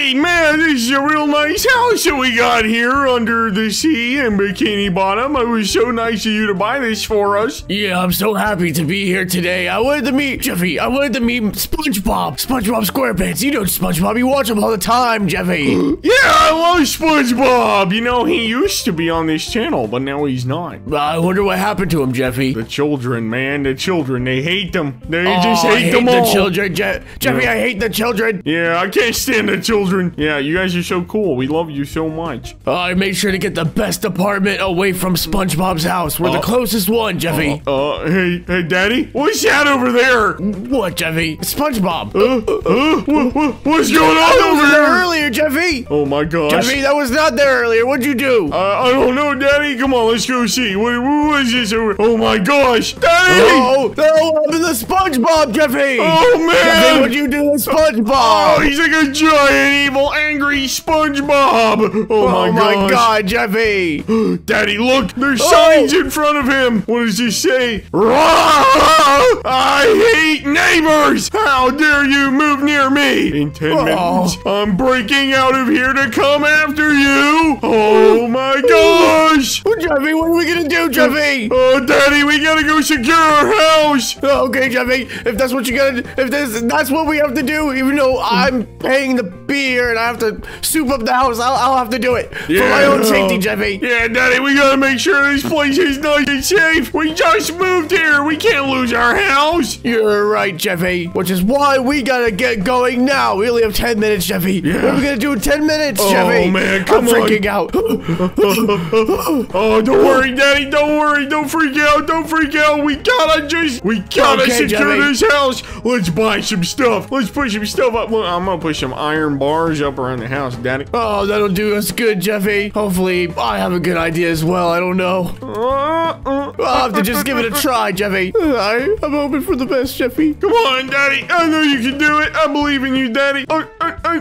Hey, man, this is a real nice house that we got here under the sea in Bikini Bottom. It was so nice of you to buy this for us. Yeah, I'm so happy to be here today. I wanted to meet Jeffy. I wanted to meet SpongeBob. SpongeBob SquarePants. You know SpongeBob. You watch him all the time, Jeffy. Yeah, I love SpongeBob. You know, he used to be on this channel, but now he's not. I wonder what happened to him, Jeffy. The children, man, the children, they hate them. They oh, just Oh, I hate them the children, Je- Jeffy. Yeah. I hate the children. Yeah, I can't stand the children. Yeah, you guys are so cool. We love you so much. Uh, I made sure to get the best apartment away from SpongeBob's house. We're the Oh. closest one, Jeffy. Uh, hey, hey, Daddy, what's that over there? what, Jeffy? SpongeBob. Uh, uh, what, what, what's going on over there there? earlier, Jeffy. Oh my gosh. Jeffy, that was not there earlier. What'd you do? Uh, I don't know, Daddy. Come on, let's go see. What, what is this over? Oh my gosh, Daddy! Oh, no, I'm in the SpongeBob, Jeffy. Oh, Jeffy, man! what'd you do with SpongeBob? Oh, he's like a giant, evil, angry SpongeBob. Oh, my, oh my. God, Jeffy! Daddy, look, there's Oh. signs in front of him. What does this say? I hate neighbors. How dare you move near me? In 10 Oh. minutes, I'm breaking out of here to come after you. Oh my gosh. Oh, Jeffy, what are we gonna do, Jeffy? Oh, Daddy, we gotta go secure our house. Oh, okay, Jeffy, if that's what you gotta, if this, that's what we have to do, even though mm. I'm paying the beer and I have to soup up the house, I'll, I'll have to do it for my own safety, Jeffy. Yeah, Daddy, we gotta make sure this place is nice and safe. We just moved here. We can't lose our house. You're right, Jeffy. Which is why we gotta get going now. We only have 10 minutes, Jeffy. What are we gonna do in 10 minutes, Oh, Jeffy? Oh man, come I'm on. freaking out. Oh, don't worry, Daddy. Don't worry. Don't freak out. Don't freak out. We gotta just, we gotta Okay, secure Jimmy. this house. Let's buy some stuff. Let's put some stuff up. I'm gonna put some iron bars up around the house, Daddy. oh, that'll do us good, Jeffy. Hopefully, I have a good idea as well. I don't know. Uh, uh, I'll have to just give it a try, Jeffy. I, I'm hoping for the best, Jeffy. Come on, Daddy. I know you can do it. I believe in you, Daddy. Uh,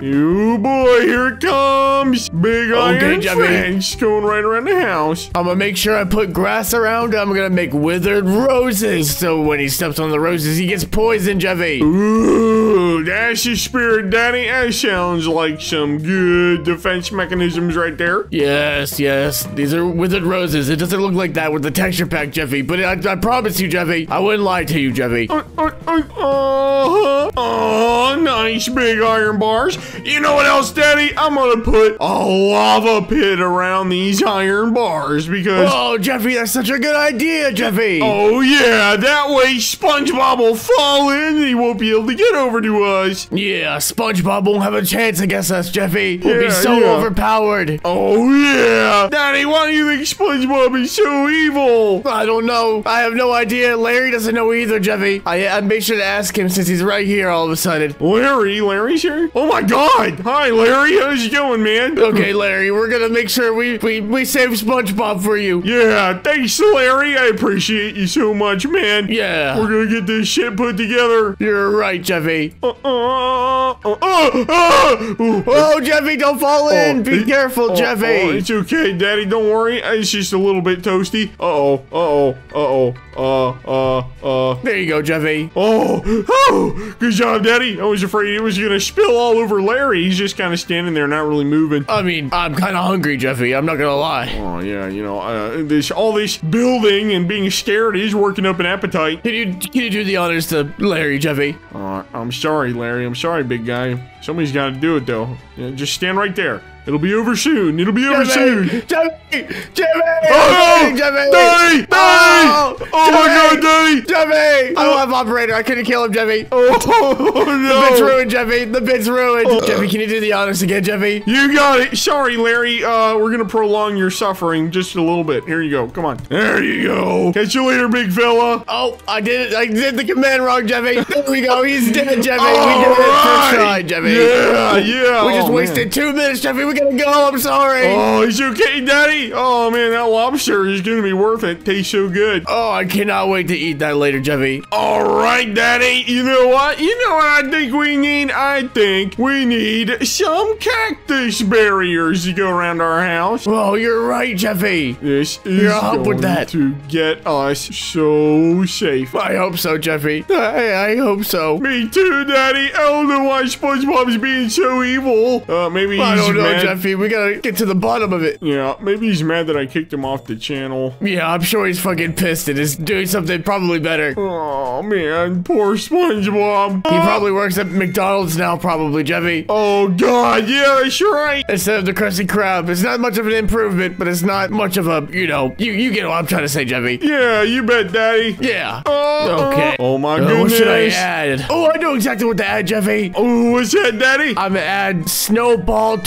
You boy, here it comes. Big iron fence going right around the house. I'm gonna make sure I put grass around. I'm gonna make withered roses. So when he steps on the roses, he gets poisoned, Jeffy. Ooh, that's your spirit, Daddy. That sounds like some good defense mechanisms right there. Yes, yes. These are withered roses. It doesn't look like that with the texture pack, Jeffy. But I, I promise you, Jeffy, I wouldn't lie to you, Jeffy. Uh, uh, uh, uh, oh, nice big iron bars. You know what else, Daddy? I'm gonna put a lava pit around these iron bars because. Oh, Jeffy, that's such a good idea, Jeffy. Oh yeah, that way SpongeBob will fall in and he won't be able to get over to us. Yeah, SpongeBob won't have a chance against us, Jeffy. We'll be so yeah. overpowered. Oh yeah, Daddy, why do you think SpongeBob is so evil? I don't know. I have no idea. Larry doesn't know either, Jeffy. I, I made sure to ask him since he's right here all of a sudden. Larry, Larry's here. Oh my God! Hi, Larry. How's it going, man? Okay, Larry, we're gonna make sure we, we, we save SpongeBob for you. Yeah, thanks, Larry. I appreciate you so much, man. Yeah. We're gonna get this shit put together. You're right, Jeffy. Uh, uh, uh, uh, uh. Oh, Jeffy, don't fall in. Be careful, oh, Jeffy. oh, it's okay, Daddy. Don't worry. It's just a little bit toasty. Uh oh. Uh oh. Uh oh. Uh uh uh. there you go, Jeffy. Oh, oh, good job, Daddy. I was afraid it was gonna spill all over Larry. He's just kind of standing there, not really moving. I mean, I'm kind of hungry, Jeffy. I'm not gonna lie. Oh yeah, you know, uh, this all this building and being scared is working up an appetite. Can you can you do the honors to Larry, Jeffy? Uh, I'm sorry, Larry. I'm sorry, big guy. Somebody's got to do it though. Yeah, just stand right there. It'll be over soon. It'll be over soon. Jeffy, Jeffy, Oh, Jeffy, Jeffy, Daddy! Daddy! Oh, Oh, my Jeffy! God, Daddy! Jeffy! I don't have operator. I couldn't kill him, Jeffy. Oh, The bit's ruined, Jeffy. The bit's ruined. Jeffy, can you do the honors again, Jeffy? You got it. Sorry, Larry. Uh, we're gonna prolong your suffering just a little bit. Here you go. Come on. There you go. Catch you later, big fella. Oh, I did it. I did the command wrong, Jeffy. There we go. He's dead, Jeffy. we All did it right. first try, Jeffy. Yeah, yeah. We just Oh, wasted man. two minutes, Jeffy. We gotta go. I'm sorry. Oh, it's okay, Daddy. Oh man, that lobster is gonna be worth it. Tastes so good. Oh, I cannot wait to eat that later, Jeffy. All right, Daddy. You know what? You know what I think we need? I think we need some cactus barriers to go around our house. Oh, you're right, Jeffy. This is You're going with that. to get us so safe. I hope so, Jeffy. I, I hope so. Me too, Daddy. I don't know why SpongeBob's being so evil. Uh, maybe he's I don't know, mad. Jeffy. We gotta get to the bottom of it. Yeah, maybe he's mad that I kicked him off the channel. Yeah, I'm sure he's fucking pissed and is doing something probably better. Oh man, poor SpongeBob. He probably works at McDonald's now, probably, Jeffy. Oh God, yeah, that's right. Instead of the Krusty Krab. It's not much of an improvement, but it's not much of a, you know, you, you get what I'm trying to say, Jeffy. Yeah, you bet, Daddy. Yeah. Oh, Okay. Oh my Uh, goodness. what should I add? Oh, I know exactly what to add, Jeffy. Oh, what's that, Daddy? I'm gonna add snowball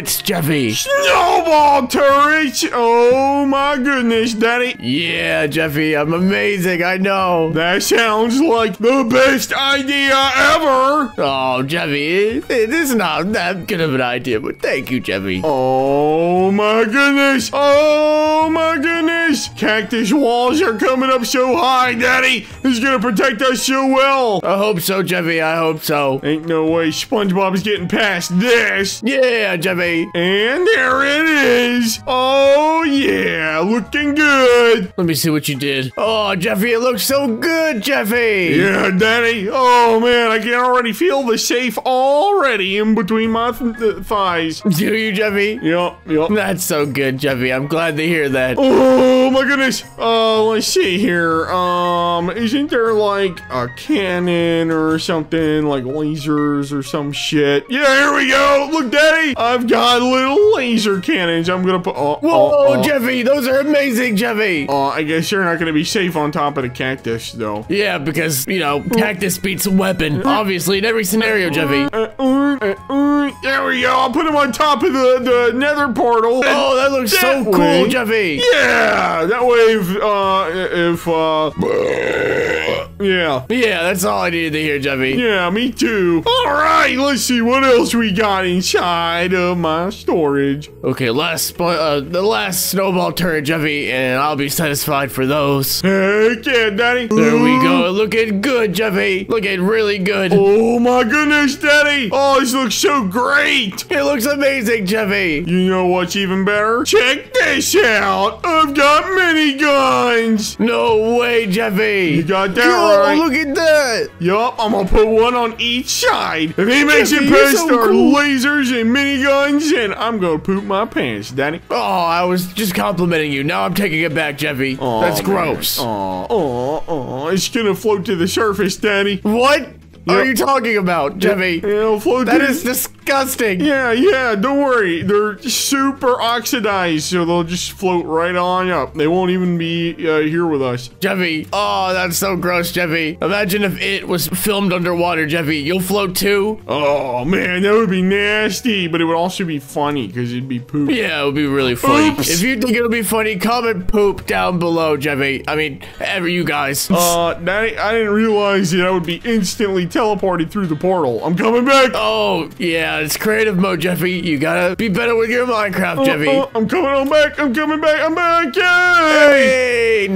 turrets, Jeffy. Snowball turrets. Oh my goodness, Daddy. Yeah, Jeffy, I'm amazing, I know. That sounds like the best idea ever. Oh, Jeffy, it, it is not that good of an idea, but thank you, Jeffy. Oh my goodness! Oh my goodness! Cactus walls are coming up so high, Daddy! This is gonna protect us so well! I hope so, Jeffy, I hope so. Ain't no way SpongeBob's getting past this! Yeah, Jeffy. And there it is! Oh yeah, looking good! Let me see what you did. Oh, Jeffy, it looks so good, Jeffy. Yeah, Daddy! Oh man, I can already feel the safe already in between my th th- thighs. Do you, Jeffy? Yup, yup. That's so good, Jeffy. I'm glad to hear that. Oh my goodness. Uh, let's see here. Um, isn't there like a cannon or something like lasers or some shit? Yeah, here we go. Look, Daddy, I've got little laser cannons. I'm gonna put. Oh, Whoa, oh, oh. Jeffy, those are amazing, Jeffy. Uh, I guess you're not gonna be safe on top of the cactus, though. Yeah, because, you know, cactus beats a weapon. Obviously, in every scenario, Jeffy. Uh, uh, there we go. I'll put him on top of the the Nether portal. Oh, that looks so That cool, way- Jeffy. Yeah, that way if uh if uh yeah. Yeah, that's all I needed to hear, Jeffy. Yeah, me too. All right, let's see what else we got inside of my storage. Okay, last uh, the last snowball turret, Jeffy, and I'll be satisfied for those. Heck yeah, Daddy. There we go. Looking good, Jeffy. Looking really good. Oh my goodness, Daddy. Oh, this looks so great. It looks amazing, Jeffy. You know what's even better? Check this out. I've got mini guns. No way, Jeffy. You got that right. Oh, look at that. Yup, I'm gonna put one on each side. If he makes it past so our cool. lasers and miniguns, then I'm gonna poop my pants, Daddy. Oh, I was just complimenting you. Now I'm taking it back, Jeffy. That's gross. Oh, oh, oh, it's gonna float to the surface, Daddy. What are you talking about, Jeffy? It'll float That is the- disgusting. Yeah, yeah, don't worry. They're super oxidized, so they'll just float right on up. They won't even be uh, here with us. Jeffy. Oh, that's so gross, Jeffy. Imagine if it was filmed underwater, Jeffy. You'll float too? Oh, man, that would be nasty, but it would also be funny because it'd be poop. Yeah, it would be really funny. Oops. If you think it'll be funny, comment poop down below, Jeffy. I mean, ever you guys. Uh, Daddy, I didn't realize that I would be instantly teleported through the portal. I'm coming back. Oh, yeah, it's creative mode, Jeffy. You gotta be better with your Minecraft, Jeffy. Uh, uh, I'm coming on back. I'm coming back. I'm back. Yay!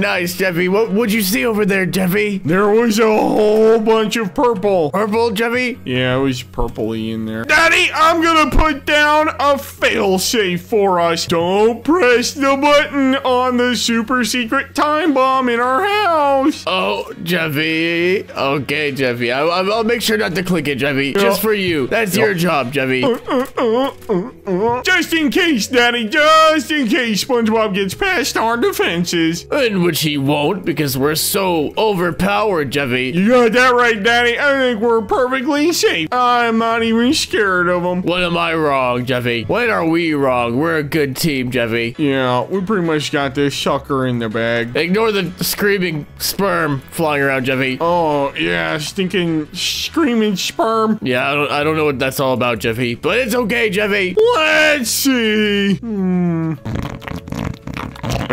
Nice, Jeffy. What would you see over there, Jeffy? There was a whole bunch of purple. Purple, Jeffy? Yeah, it was purpley in there. Daddy, I'm gonna put down a failsafe for us. Don't press the button on the super secret time bomb in our house. Oh, Jeffy. Okay, Jeffy. I, I, I'll make sure not to click it, Jeffy. Just for you. That's your job, Jeffy. Uh, uh, uh, uh. Just in case, Daddy, just in case SpongeBob gets past our defenses. In which he won't because we're so overpowered, Jeffy. You got that right, Daddy. I think we're perfectly safe. I'm not even scared of them. What am I wrong, Jeffy? When are we wrong? We're a good team, Jeffy. Yeah, we pretty much got this sucker in the bag. Ignore the screaming sperm flying around, Jeffy. Oh, yeah, stinking screaming sperm. Yeah, I don't, I don't know what that's all about, Jeffy, but it's okay, Jeffy. Let's see. Hmm.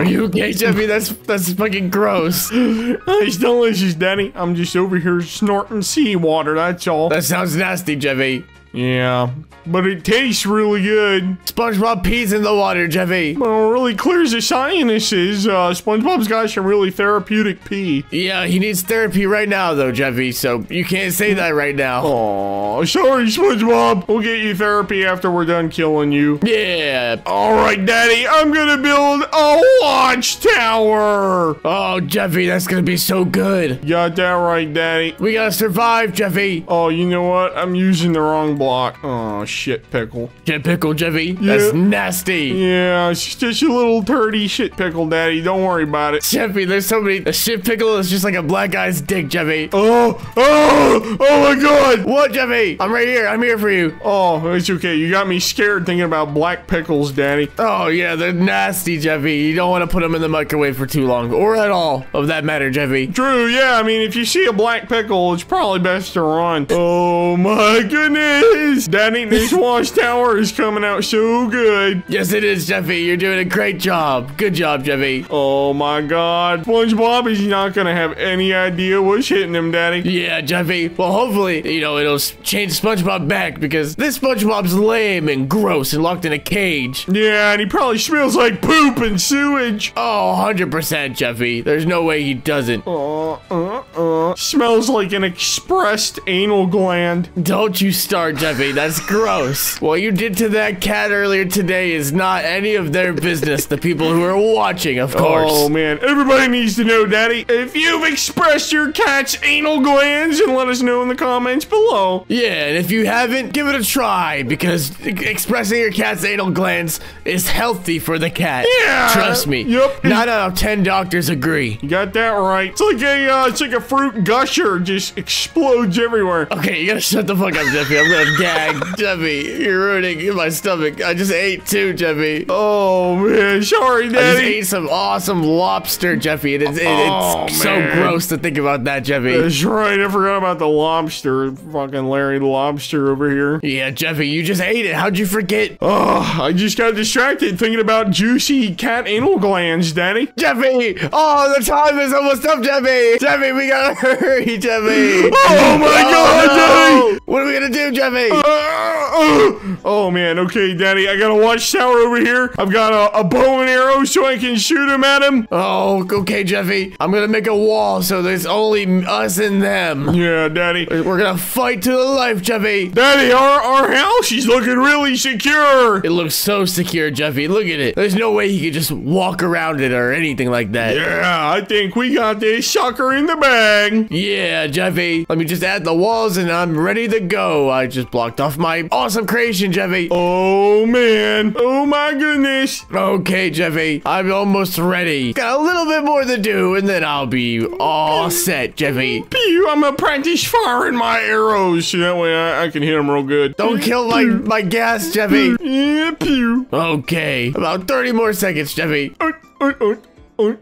Are you okay, Jeffy? That's that's fucking gross. It's delicious, Daddy. I'm just over here snorting seawater, that's all. That sounds nasty, Jeffy. Yeah, but it tastes really good. SpongeBob pees in the water, Jeffy. Well, it really clears the sinuses. Uh, SpongeBob's got some really therapeutic pee. Yeah, he needs therapy right now, though, Jeffy. So you can't say that right now. Oh, sorry, SpongeBob. We'll get you therapy after we're done killing you. Yeah. All right, Daddy, I'm gonna build a watchtower. Oh, Jeffy, that's gonna be so good. Got that right, Daddy. We gotta survive, Jeffy. Oh, you know what? I'm using the wrong block. Oh, shit, pickle. Shit pickle, Jeffy. That's nasty. Yeah, it's just a little dirty shit pickle, Daddy. Don't worry about it. Jeffy, there's so many. A shit pickle is just like a black guy's dick, Jeffy. Oh, oh, oh my God. What, Jeffy? I'm right here. I'm here for you. Oh, it's okay. You got me scared thinking about black pickles, Daddy. Oh, yeah, they're nasty, Jeffy. You don't want to put them in the microwave for too long, or at all, of that matter, Jeffy. True, yeah. I mean, if you see a black pickle, it's probably best to run. Oh my goodness. Daddy, this watchtower is coming out so good. Yes, it is, Jeffy. You're doing a great job. Good job, Jeffy. Oh my God. SpongeBob is not gonna have any idea what's hitting him, Daddy. Yeah, Jeffy. Well, hopefully, you know, it'll change SpongeBob back because this SpongeBob's lame and gross and locked in a cage. Yeah, and he probably smells like poop and sewage. Oh, 100% Jeffy. There's no way he doesn't. Uh, uh, uh. Smells like an expressed anal gland. Don't you start, Jeffy. That's gross. What you did to that cat earlier today is not any of their business. The people who are watching, of course. Oh man, everybody needs to know, Daddy. If you've expressed your cat's anal glands, and let us know in the comments below. Yeah, and if you haven't, give it a try because expressing your cat's anal glands is healthy for the cat. Yeah. Trust me. Yep. Nine out of ten doctors agree. You got that right. It's like a, uh, it's like a fruit gusher, just explodes everywhere. Okay, you gotta shut the fuck up, Jeffy. I'm gonna gag. Jeffy, you're ruining my stomach. I just ate too, Jeffy. Oh man, sorry, Daddy. I just ate some awesome lobster, Jeffy. And it's, it, Oh, it's so gross to think about that, Jeffy. That's right. I forgot about the lobster. Fucking Larry the lobster over here. Yeah, Jeffy, you just ate it. How'd you forget? Oh, I just got distracted thinking about juicy cat anal glands, Daddy. Jeffy! Oh, the time is almost up, Jeffy! Jeffy, we gotta hurry, Jeffy! Oh my oh, God, Daddy! What are we gonna do, Jeffy? Uh, uh, oh man, okay, Daddy, I got a watchtower over here. I've got a, a bow and arrow so I can shoot him at him. Oh, okay, Jeffy. I'm gonna make a wall so there's only us and them. Yeah, Daddy. We're gonna fight to the life, Jeffy. Daddy, our, our house is looking really secure. It looks so secure, Jeffy. Look at it. There's no way he could just walk around it or anything like that. Yeah, I think we got this sucker in the bag. Yeah, Jeffy. Let me just add the walls and I'm ready to go. I just blocked off my awesome creation, Jeffy. Oh man. Oh my goodness. Okay, Jeffy. I'm almost ready. Got a little bit more to do and then I'll be all set, Jeffy. Pew, I'm gonna practice firing my arrows so that way I, I can hit them real good. Don't kill my, my gas, Jeffy. Yeah, pew. Okay. About 30 more seconds, Jeffy. Oink, oink, oink,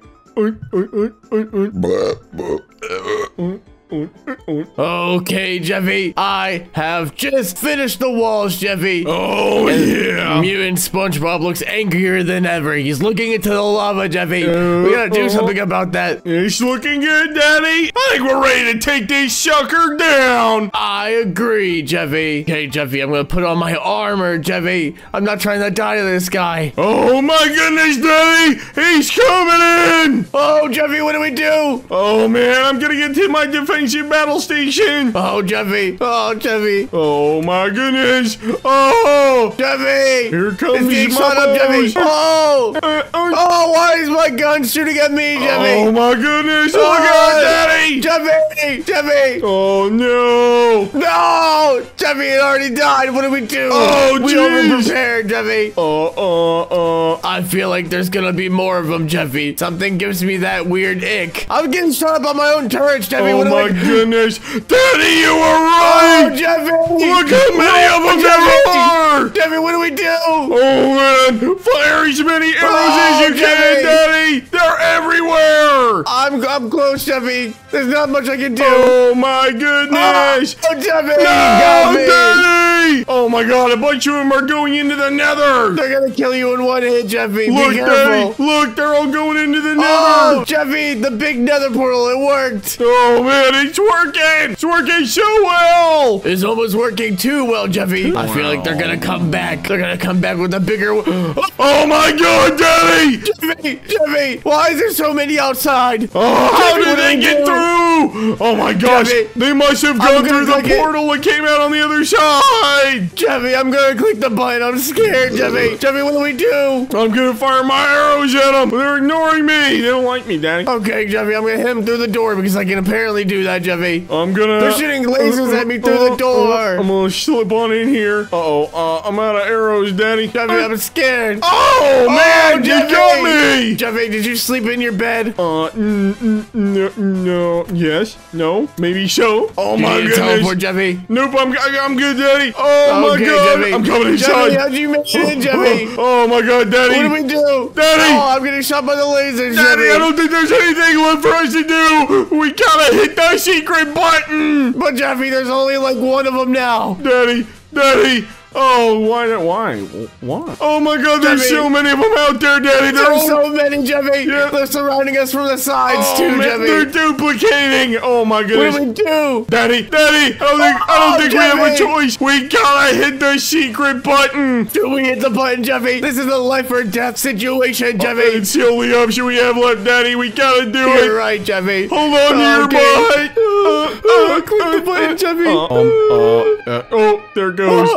Okay, Jeffy. I have just finished the walls, Jeffy. Oh yeah. Mutant SpongeBob looks angrier than ever. He's looking into the lava, Jeffy. we gotta do Uh, something about that. It's looking good, Daddy. I think we're ready to take this sucker down. I agree, Jeffy. Okay, Jeffy, I'm gonna put on my armor, Jeffy. I'm not trying to die to this guy. Oh my goodness, Daddy! He's coming in! Oh, Jeffy, what do we do? Oh man, I'm gonna get to my defensive battle station! Oh, Jeffy. Oh, Jeffy. Oh my goodness! Oh! Jeffy. Here comes It's my up, Jeffy. Oh. Uh, uh, Oh, why is my gun shooting at me, Jeffy? oh my goodness! Look Oh, out, Daddy! Jeffy. Jeffy. Oh no! No! Jeffy it already died. What do we do? Oh, we overprepared, Jeffy. Uh, uh, uh. I feel like there's gonna be more of them, Jeffy. Something gives me that weird ick. I'm getting shot up on my own turret, Jeffy. Oh my goodness! Daddy, you were Oh, right! Jeffy! Look how many of them there are! Jeffy, what do we do? Oh man! Fire as many arrows as oh, you Oh, can, Daddy! They're everywhere! I'm I'm close, Jeffy. There's not much I can do. Oh my goodness! Oh, Jeffy! no, you got me. Daddy! Oh my god, a bunch of them are going into the nether! They're gonna kill you in one hit, Jeffy. Look, Be Daddy! Look, they're all going into the nether! Oh, Jeffy, the big nether portal, it worked. Oh man, it's working! It's working so well! It's almost working too well, Jeffy. I feel like they're gonna come back. They're gonna come back with a bigger. Oh my god, Daddy! Jeffy, Jeffy, why is there so many outside? Oh, how Jeffy, did they get through? Oh my gosh, Jeffy, they must have gone through the it. portal that came out on the other side! Jeffy, I'm gonna click the button. I'm scared, Jeffy. Jeffy, what do we do? I'm gonna fire my arrows at them! They're ignoring me! They don't like me, Daddy. Okay, Jeffy, I'm gonna hit him through the door because I can apparently do that, Jeffy. I'm gonna. They're shooting lasers at me through the door. I'm gonna slip on in here. Uh oh, uh, I'm out of arrows, Daddy. Jeffy, I'm scared. Oh man, you Jeffy! got me! Jeffy, did you sleep in your bed? Uh, no, no, yes, no, maybe so. Oh You my goodness. teleport, Jeffy. Nope, I'm, I'm good, Daddy. Oh my god, Jeffy. I'm coming Jeffy, inside. how'd you make it in, Jeffy? Oh my god, Daddy. What do we do? Daddy! Oh, I'm getting shot by the lasers, Daddy. I don't think there's anything left for us to do. We gotta hit that secret button. But Jeffy, there's only like one of them now. Daddy, Daddy. Oh, why? Why? Why? Oh my God! There's Jeffy. so many of them out there, Daddy. There's so many, Jeffy. Yeah. They're surrounding us from the sides oh, too, man, they're duplicating. Oh my goodness. What do we do? Daddy, Daddy, I don't think, I don't Oh, think we have a choice. We gotta hit the secret button. Do we hit the button, Jeffy? This is a life or death situation, Jeffy. It's the only option we have left, Daddy. We gotta do You're it. right, Jeffy. Hold on your Okay. butt. Uh, Oh, click the button, Jeffy. uh, um, uh, uh, oh, there it goes.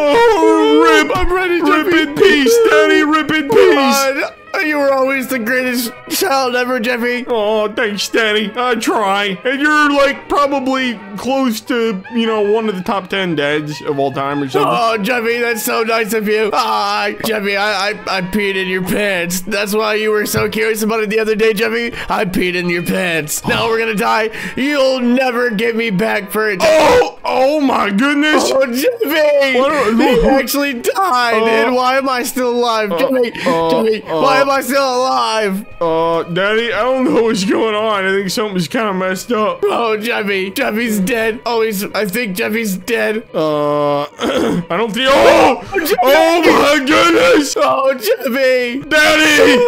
Oh, rip! I'm ready, Rip Jeffy. in peace, Daddy. Rip in peace. God, you were always the greatest child ever, Jeffy. Oh, thanks, Daddy. I try. And you're like probably close to, you know, one of the top ten dads of all time or something. Oh, Jeffy, that's so nice of you. Ah, Jeffy, I, I, I peed in your pants. That's why you were so curious about it the other day, Jeffy. I peed in your pants. Now we're gonna die. You'll never get me back for it. Oh, oh my goodness. Oh, Jeffy! What- He actually died, Uh, and why am I still alive? Jeffy, uh, Jeffy, uh, why am I still alive? Uh, Daddy, I don't know what's going on. I think something's kind of messed up. Oh, Jeffy, Jeffy's dead. Oh, he's, I think Jeffy's dead. Uh, I don't think. Oh, oh my goodness, Oh, Jeffy! Daddy,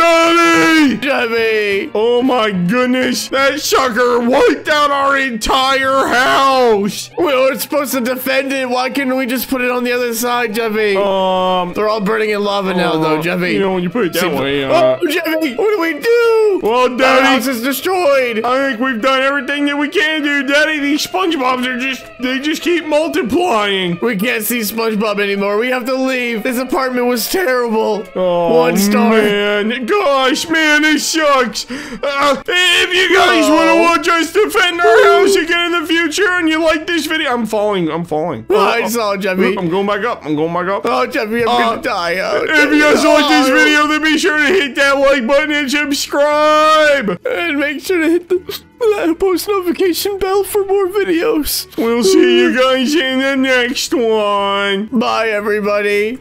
Daddy. Jeffy! Oh my goodness, that sucker wiped out our entire house. We were supposed to defend it. Why couldn't we just put it on the other side, Jeffy? Um, They're all burning in lava now, though, uh, Jeffy. You know, when you put it that See, way, uh, oh, Jeffy! What do we do? well, Our house is destroyed. I think we've done everything that we can do, Daddy. These SpongeBob's are just, they just keep multiplying. We can't see SpongeBob anymore. We have to leave. This apartment was terrible. Oh, One star. man. Gosh, man, this sucks. Uh, if you guys Oh. want to watch us defend our house again in the future and you like this video, I'm falling. I'm falling. I Uh, saw Jeffy. I'm going back up. I'm going back up. Oh, Jeffy, I'm Uh, gonna die. Oh, if you guys like this oh, video, then be sure to hit that like button and subscribe. and make sure to hit the that post notification bell for more videos. We'll see you guys in the next one. Bye, everybody.